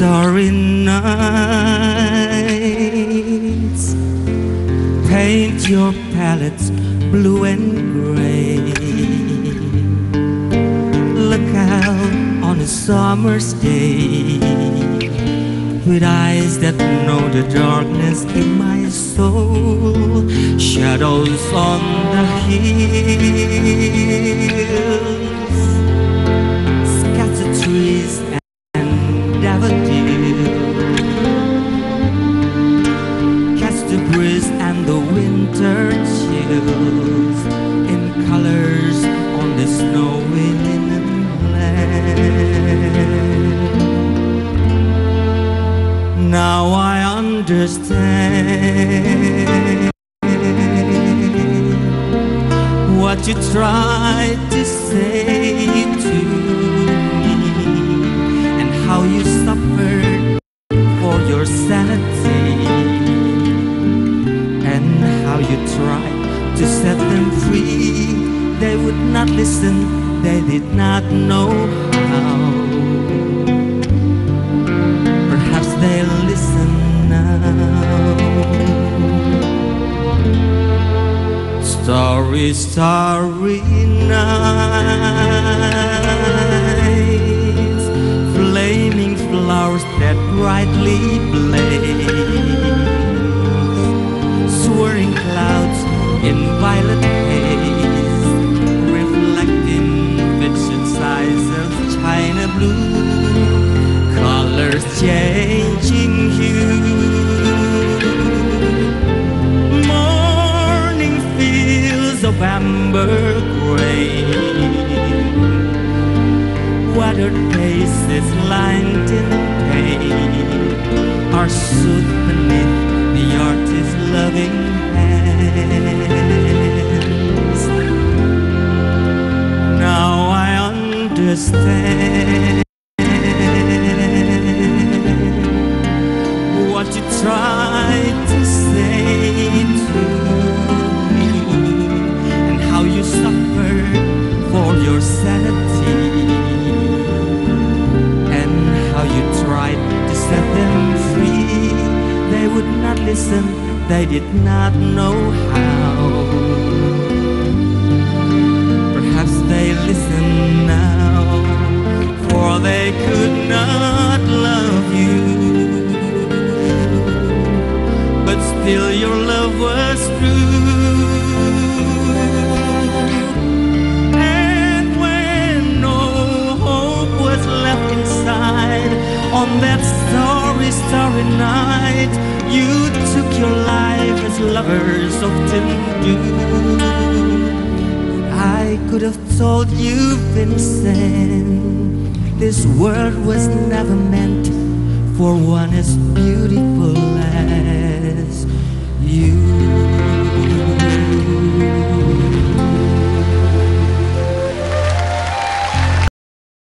nights. Paint your palettes blue and gray. Look out on a summer's day with eyes that know the darkness in my soul. Shadows on the hills, and the winter chills in colors on the snowy linen land. Now I understand what you tried to say to me tried to set them free. They would not listen, they did not know how. Perhaps they'll listen now. Starry, starry nights, amber gray, watered faces lined in pain? Are soothed beneath the artist's loving listen, they did not know how. Perhaps they listen now, for they could not love you. But still, your love was true. And when no hope was left inside on that starry, starry night, you took your life as lovers often do. I could have told you, Vincent, this world was never meant for one as beautiful as you.